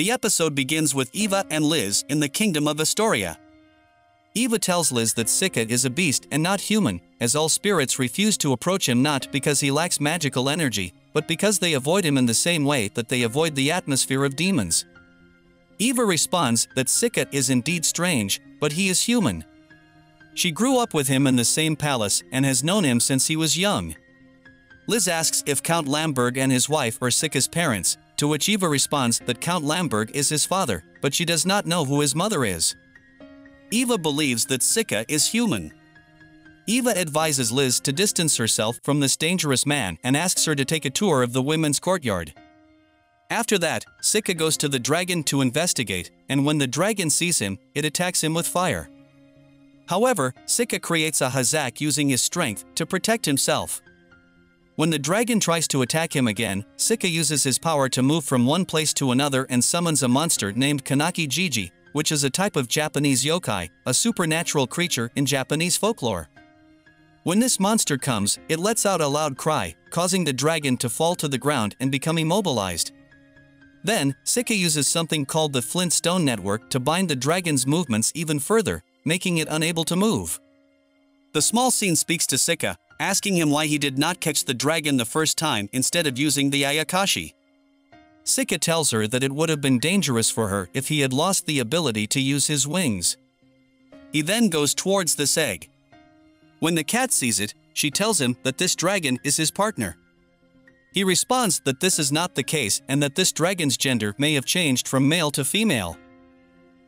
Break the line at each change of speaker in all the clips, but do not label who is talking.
The episode begins with Eva and Liz in the kingdom of Astoria. Eva tells Liz that Sika is a beast and not human, as all spirits refuse to approach him not because he lacks magical energy, but because they avoid him in the same way that they avoid the atmosphere of demons. Eva responds that Sika is indeed strange, but he is human. She grew up with him in the same palace and has known him since he was young. Liz asks if Count Lamberg and his wife are Sika's parents, to which Eva responds that Count Lamberg is his father, but she does not know who his mother is. Eva believes that Sika is human. Eva advises Liz to distance herself from this dangerous man and asks her to take a tour of the women's courtyard. After that, Sika goes to the dragon to investigate, and when the dragon sees him, it attacks him with fire. However, Sika creates a Hazak using his strength to protect himself. When the dragon tries to attack him again, Sika uses his power to move from one place to another and summons a monster named Konaki-jiji, which is a type of Japanese yokai, a supernatural creature in Japanese folklore. When this monster comes, it lets out a loud cry, causing the dragon to fall to the ground and become immobilized. Then, Sika uses something called the Flint Stone Network to bind the dragon's movements even further, making it unable to move. The small scene speaks to Sika, asking him why he did not catch the dragon the first time instead of using the Ayakashi. Sika tells her that it would have been dangerous for her if he had lost the ability to use his wings. He then goes towards this egg. When the cat sees it, she tells him that this dragon is his partner. He responds that this is not the case and that this dragon's gender may have changed from male to female.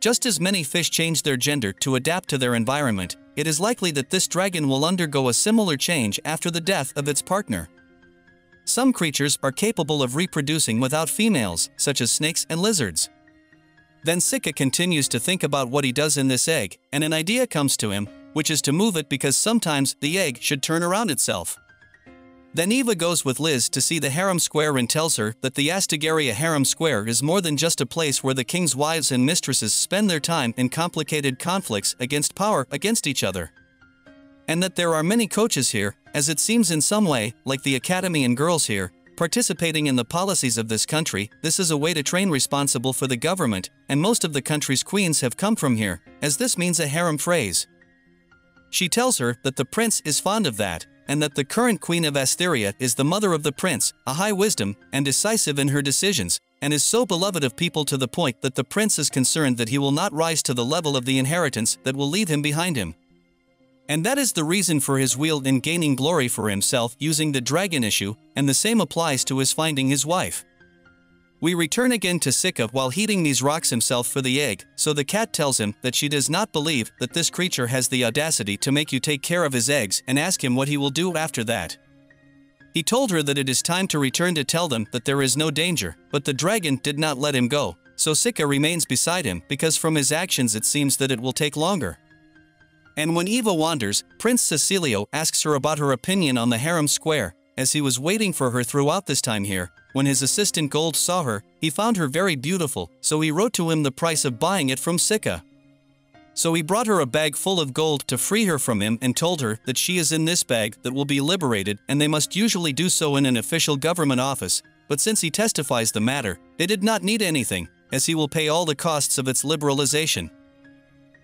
Just as many fish change their gender to adapt to their environment, it is likely that this dragon will undergo a similar change after the death of its partner. Some creatures are capable of reproducing without females, such as snakes and lizards. Then Sika continues to think about what he does in this egg, and an idea comes to him, which is to move it because sometimes the egg should turn around itself. Then Eva goes with Liz to see the harem square and tells her that the Astigaria harem square is more than just a place where the king's wives and mistresses spend their time in complicated conflicts against power against each other and that there are many coaches here, as it seems in some way, like the academy and girls here, participating in the policies of this country, this is a way to train responsible for the government, and most of the country's queens have come from here, as this means a harem phrase. She tells her that the prince is fond of that, and that the current queen of Asteria is the mother of the prince, a high wisdom, and decisive in her decisions, and is so beloved of people to the point that the prince is concerned that he will not rise to the level of the inheritance that will leave him behind him. And that is the reason for his wheel in gaining glory for himself using the dragon issue, and the same applies to his finding his wife. We return again to Sika while heating these rocks himself for the egg, so the cat tells him that she does not believe that this creature has the audacity to make you take care of his eggs and ask him what he will do after that. He told her that it is time to return to tell them that there is no danger, but the dragon did not let him go, so Sika remains beside him because from his actions it seems that it will take longer. And when Eva wanders, Prince Cecilio asks her about her opinion on the harem square, as he was waiting for her throughout this time here. When his assistant Gold saw her, he found her very beautiful, so he wrote to him the price of buying it from Sika. So he brought her a bag full of gold to free her from him and told her that she is in this bag that will be liberated and they must usually do so in an official government office, but since he testifies the matter, they did not need anything, as he will pay all the costs of its liberalization.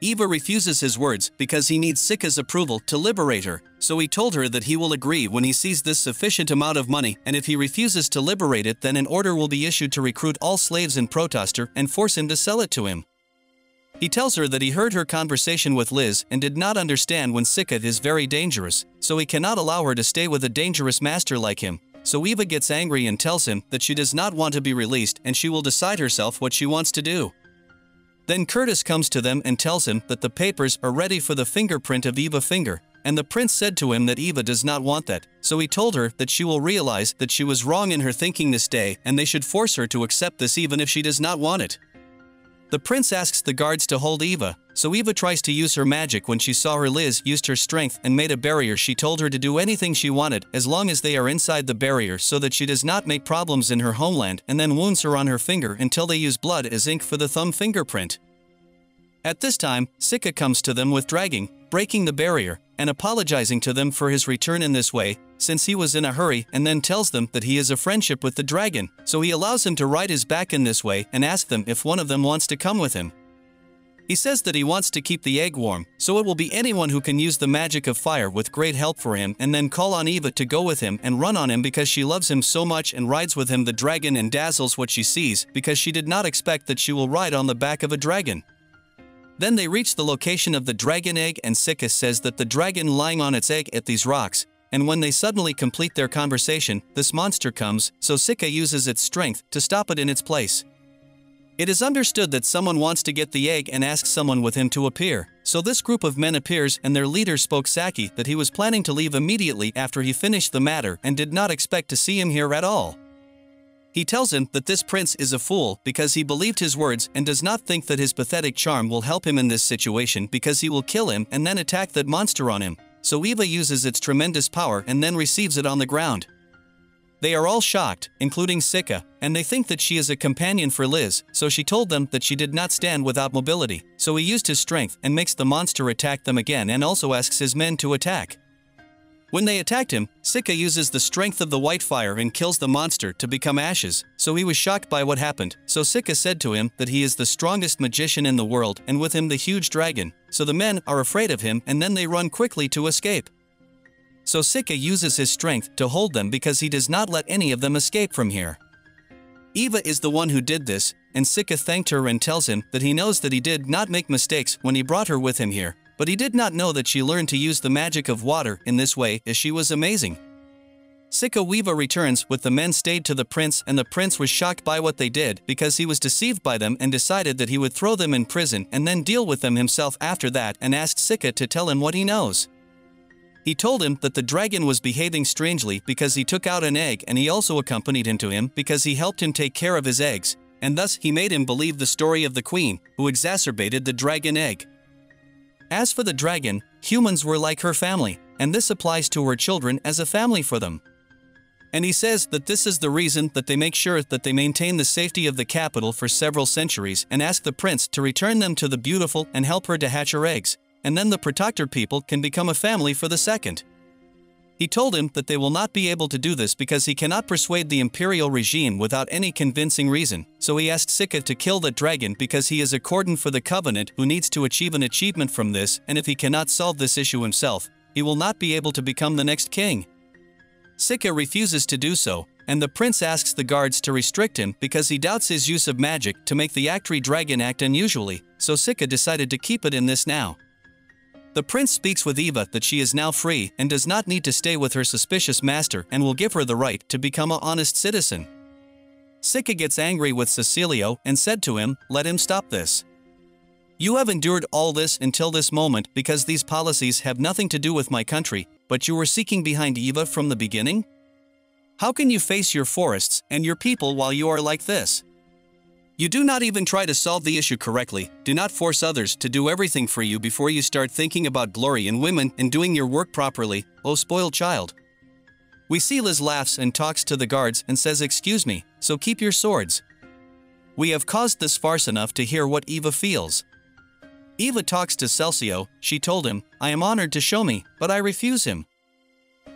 Eva refuses his words because he needs Sika's approval to liberate her, so he told her that he will agree when he sees this sufficient amount of money and if he refuses to liberate it then an order will be issued to recruit all slaves in Protostar and force him to sell it to him. He tells her that he heard her conversation with Liz and did not understand when Sika is very dangerous, so he cannot allow her to stay with a dangerous master like him. So Eva gets angry and tells him that she does not want to be released and she will decide herself what she wants to do. Then Curtis comes to them and tells him that the papers are ready for the fingerprint of Eva Finger, and the prince said to him that Eva does not want that, so he told her that she will realize that she was wrong in her thinking this day and they should force her to accept this even if she does not want it. The prince asks the guards to hold Eva, so Eva tries to use her magic when she saw her Liz used her strength and made a barrier she told her to do anything she wanted as long as they are inside the barrier so that she does not make problems in her homeland and then wounds her on her finger until they use blood as ink for the thumb fingerprint. At this time, Sika comes to them with dragging, breaking the barrier, and apologizing to them for his return in this way, since he was in a hurry and then tells them that he has a friendship with the dragon, so he allows him to ride his back in this way and asks them if one of them wants to come with him. He says that he wants to keep the egg warm, so it will be anyone who can use the magic of fire with great help for him and then call on Eva to go with him and run on him because she loves him so much and rides with him the dragon and dazzles what she sees because she did not expect that she will ride on the back of a dragon. Then they reach the location of the dragon egg and Sika says that the dragon lying on its egg at these rocks, and when they suddenly complete their conversation, this monster comes, so Sika uses its strength to stop it in its place. It is understood that someone wants to get the egg and asks someone with him to appear, so this group of men appears and their leader spoke Saki that he was planning to leave immediately after he finished the matter and did not expect to see him here at all. He tells him that this prince is a fool because he believed his words and does not think that his pathetic charm will help him in this situation because he will kill him and then attack that monster on him, so Eva uses its tremendous power and then receives it on the ground. They are all shocked, including Sika, and they think that she is a companion for Liz, so she told them that she did not stand without mobility, so he used his strength and makes the monster attack them again and also asks his men to attack. When they attacked him, Sika uses the strength of the white fire and kills the monster to become ashes, so he was shocked by what happened, so Sika said to him that he is the strongest magician in the world and with him the huge dragon, so the men are afraid of him and then they run quickly to escape. So Sika uses his strength to hold them because he does not let any of them escape from here. Eva is the one who did this, and Sika thanked her and tells him that he knows that he did not make mistakes when he brought her with him here, but he did not know that she learned to use the magic of water in this way as she was amazing. Sika Weeva returns with the men stayed to the prince and the prince was shocked by what they did because he was deceived by them and decided that he would throw them in prison and then deal with them himself after that and asked Sika to tell him what he knows. He told him that the dragon was behaving strangely because he took out an egg and he also accompanied him to him because he helped him take care of his eggs, and thus he made him believe the story of the queen, who exacerbated the dragon egg. As for the dragon, humans were like her family, and this applies to her children as a family for them. And he says that this is the reason that they make sure that they maintain the safety of the capital for several centuries and ask the prince to return them to the beautiful and help her to hatch her eggs, and then the Protector people can become a family for the second. He told him that they will not be able to do this because he cannot persuade the imperial regime without any convincing reason, so he asked Sika to kill the dragon because he is a cordon for the covenant who needs to achieve an achievement from this and if he cannot solve this issue himself, he will not be able to become the next king. Sika refuses to do so, and the prince asks the guards to restrict him because he doubts his use of magic to make the Actri dragon act unusually, so Sika decided to keep it in this now. The prince speaks with Eva that she is now free and does not need to stay with her suspicious master and will give her the right to become an honest citizen. Sika gets angry with Cecilio and said to him, let him stop this. You have endured all this until this moment because these policies have nothing to do with my country, but you were seeking behind Eva from the beginning? How can you face your forests and your people while you are like this? You do not even try to solve the issue correctly. Do not force others to do everything for you before you start thinking about glory in women and doing your work properly, oh spoiled child. We see Liz laughs and talks to the guards and says excuse me, so keep your swords. We have caused this farce enough to hear what Eva feels. Eva talks to Cecilio, she told him, I am honored to show me, but I refuse him.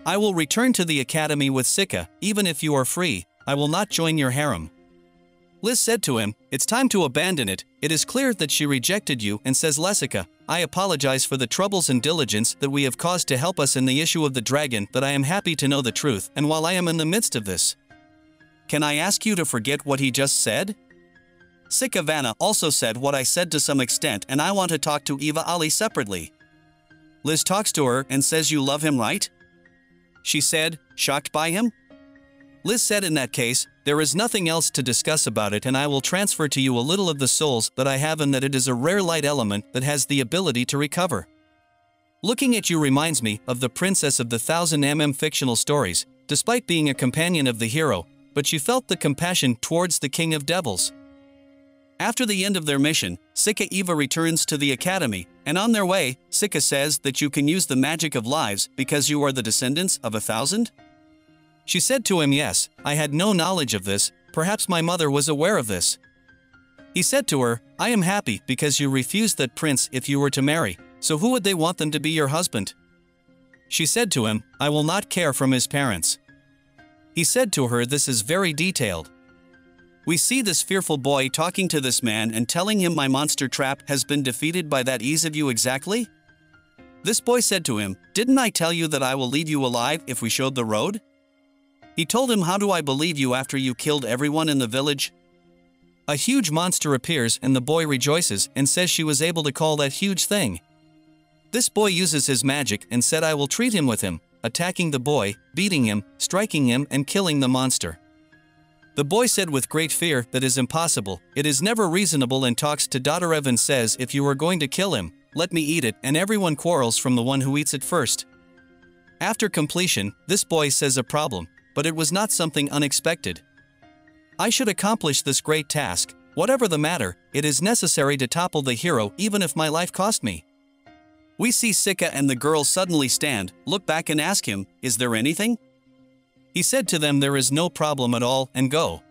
I will return to the academy with Sika, even if you are free, I will not join your harem. Liz said to him, It's time to abandon it. It is clear that she rejected you and says Lessica, I apologize for the troubles and diligence that we have caused to help us in the issue of the dragon, but I am happy to know the truth, and while I am in the midst of this. Can I ask you to forget what he just said? Sikavana also said what I said to some extent and I want to talk to Eva Ali separately. Liz talks to her and says you love him right? She said, shocked by him? Liz said in that case, there is nothing else to discuss about it and I will transfer to you a little of the souls that I have and that it is a rare light element that has the ability to recover. Looking at you reminds me of the princess of the thousand mm fictional stories, despite being a companion of the hero, but you felt the compassion towards the king of devils. After the end of their mission, Sika Eva returns to the academy, and on their way, Sika says that you can use the magic of lives because you are the descendants of a thousand? She said to him yes, I had no knowledge of this, perhaps my mother was aware of this. He said to her, I am happy because you refused that prince if you were to marry, so who would they want them to be your husband? She said to him, I will not care from his parents. He said to her this is very detailed. We see this fearful boy talking to this man and telling him my monster trap has been defeated by that ease of you exactly? This boy said to him, Didn't I tell you that I will leave you alive if we showed the road? He told him, How do I believe you after you killed everyone in the village? A huge monster appears and the boy rejoices and says she was able to call that huge thing. This boy uses his magic and said I will treat him with him, attacking the boy, beating him, striking him and killing the monster. The boy said with great fear that is impossible, it is never reasonable and talks to Dodarev and says if you are going to kill him, let me eat it and everyone quarrels from the one who eats it first. After completion, this boy says a problem, but it was not something unexpected. I should accomplish this great task, whatever the matter, it is necessary to topple the hero even if my life cost me. We see Sika and the girl suddenly stand, look back and ask him, Is there anything? He said to them there is no problem at all and go.